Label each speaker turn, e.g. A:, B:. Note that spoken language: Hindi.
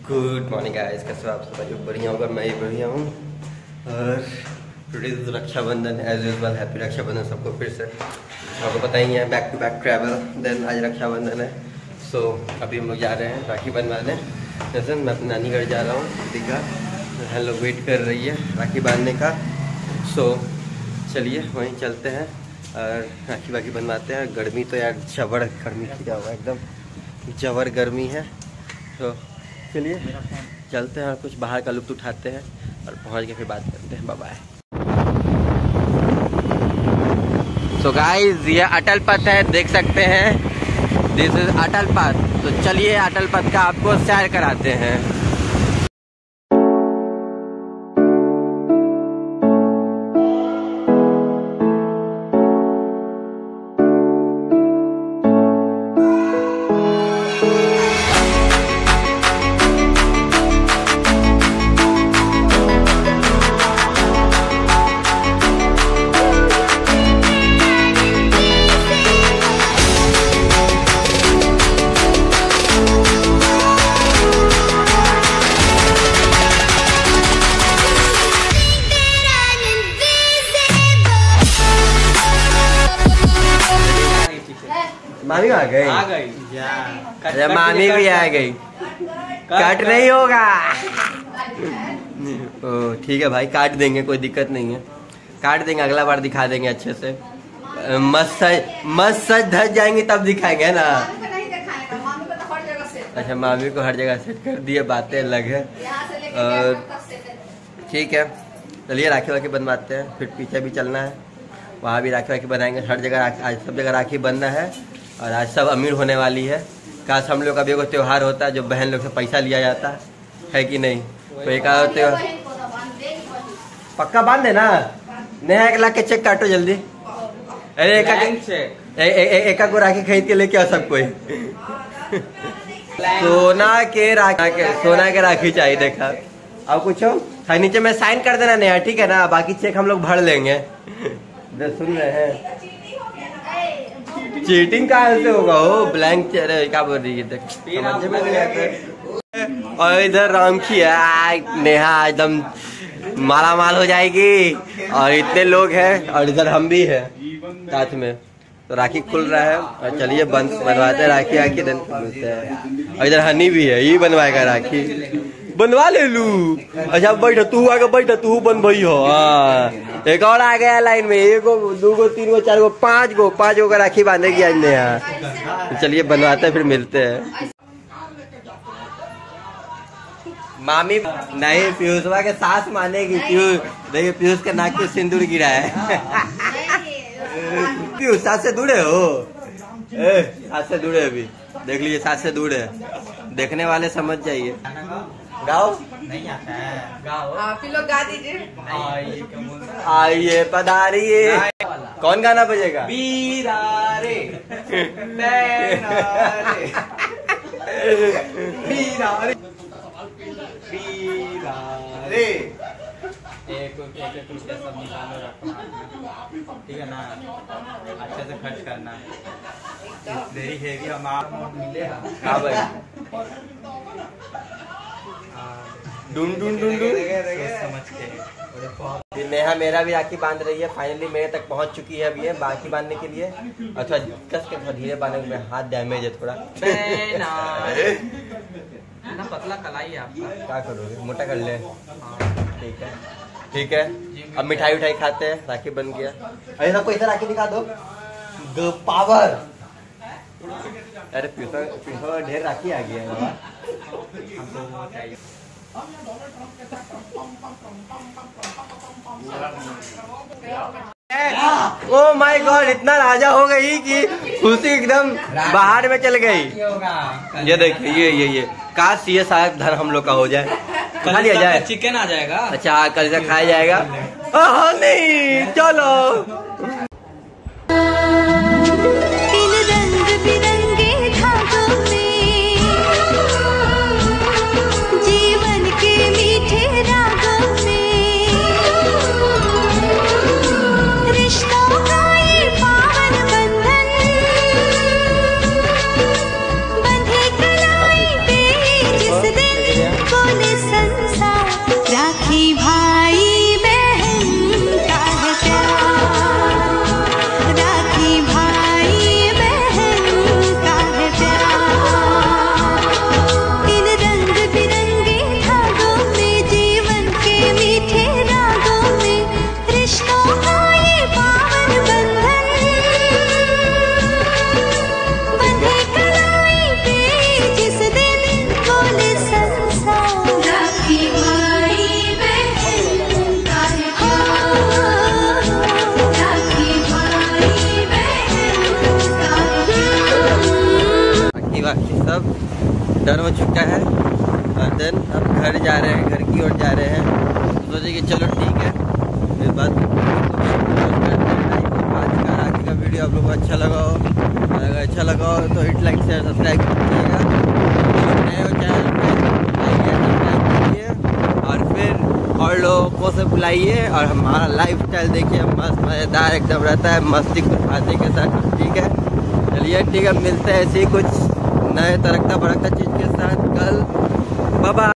A: गुड मॉर्निंग गाइस कैसे आप सब? जो बढ़िया होगा, मैं ही बढ़िया हूँ। और today is Rakshabandhan as usual happy Rakshabandhan सबको फिर से। आपको पता ही है back to back travel then आज रक्षाबंधन है। सो अभी हम लोग जा रहे हैं राखी बनवाने जैसे मैं अपने नानी घर जा रहा हूँ, दीघा। हम लोग वेट कर रही है राखी बांधने का। सो चलिए, वहीं चलते हैं और राखी बाखी बनवाते हैं। गर्मी तो यार, जबर गर्मी की हुआ, एकदम जबर गर्मी है। तो चलिए चलते हैं और कुछ बाहर का लुत्फ उठाते हैं और पहुँच के फिर बात करते हैं। बाबा सो गाइस ये अटल पथ है, देख सकते हैं। दिस इज़ अटल पथ। तो चलिए अटल पथ का आपको सैर कराते हैं। मामी आ गई।
B: आ गई।
A: अरे मामी भी आ गई। कट नहीं होगा। ओ ठीक है भाई काट देंगे कोई दिक्कत नहीं है। काट देंगे अगला बार दिखा देंगे अच्छे से। मस्त मस्त सज धज जाएँगे तब दिखाएँगे ना? अच्छा मामी को हर जगह सेट कर दिए बातें अलग है। और ठीक है। चलिए राखी वाखी बनवाते हैं। फिर पीछे भी चलना है। वहाँ भी राखी वाखी बनाएँगे। हर जगह आज सब जगह राखी बनना है। और आज सब अमीर होने वाली है। काश हम लोग का भी कोई त्यौहार होता है जो बहन लोग से पैसा लिया जाता। है कि नहीं? तो एक आध त्योहार। पक्का बाँध देना? नया एक लाख के चेक काटो जल्दी। अरे एक एक को राखी खरीद के लेके आओ सब कोई। सोना के राखी के सोना के राखी चाहिए देखा। अब कुछ हो हाँ, नीचे में साइन कर देना नया ठीक है ना? बाकी चेक हम लोग भर लेंगे। सुन रहे हैं। चीटिंग कहाँ से होगा? हो ब्लैंक क्या बोल रही है और इधर राम की है नेहा, एकदम माला माल हो जाएगी। और इतने लोग हैं, और इधर हम भी हैं, साथ में। तो राखी खुल रहा है, और चलिए बंद बनवाते हैं राखी आखी दिन और इधर हनी भी है, ये बनवाएगा राखी। बनवा ले लू। अच्छा बैठ, तू आगे बैठ, तू बन भई हो। एक और आ गया लाइन में। एक गो दो गो तीन गो चार गो पाँच गो पाँच गो का राखी बांधेगी आज नेहा तो चलिए, बनवाते फिर मिलते हैं। मामी, नहीं पीयूषवा के सास मानेगी। पीयूष, देखिए, पीयूष के नाक पे सिंदूर गिरा है। पीयूष, सास से दूर है हो सास से दूर है अभी। देख लीजिए, सास से दूर है। देखने वाले समझ जाइए। गाओ।
B: नहीं आता है। गाओ।
C: आप लोग गा दीजिए।
B: आइए
A: पधारिए। कौन गाना बजेगा?
B: बीरारे। बीरारे। बीरारे। एक एक एक रुपया सब निकालो रखो। ठीक है ना? अच्छे से खर्च करना देरी हेवी हमारा मिलेगा
A: हाँ भाई। डून डून डून नेहा मेरा भी राखी बाँध रही है फाइनली मेरे तक पहुँच चुकी है अभी ये राखी बांधने के लिए। और थोड़ा कस के थोड़ा धीरे बांधने में हाथ डैमेज है थोड़ा।
B: ना। पतला कलाई है आपका।
A: क्या करोगे? मोटा कर ले। ठीक है। ठीक है। अब मिठाई उठाई खाते हैं। राखी बन गया। अरे सबको इधर राखी दिखा दो। पावर अरे पीछा पीछा ढेर राखी आ गया है। ओ माय गॉड इतना राजा हो गई कि खुशी एकदम बाहर में चल गई। ये देखिए ये ये ये। काश ये शायद धन हम लोग का हो जाए। खा लिया जाए?
B: चिकन आ जाएगा।
A: अच्छा कल से खाया जाएगा। नहीं चलो। सब डन हो चुका है। और देन अब घर जा रहे हैं, घर की ओर जा रहे हैं। तो सोचे कि चलो ठीक है। फिर बाद आज का आगे का वीडियो आप लोग को अच्छा लगा हो। अगर अच्छा लगा हो तो hit like share subscribe subscribe कीजिए। और फिर और लोगों से बुलाइए। और हमारा लाइफ स्टाइल देखिए, मस्त मज़ेदार एकदम रहता है। मस्ती कुछ के साथ, ठीक है? चलिए, ठीक है, मिलते हैं ऐसे ही कुछ नए तरक्ता भड़कता चीज़ के साथ कल। बाबा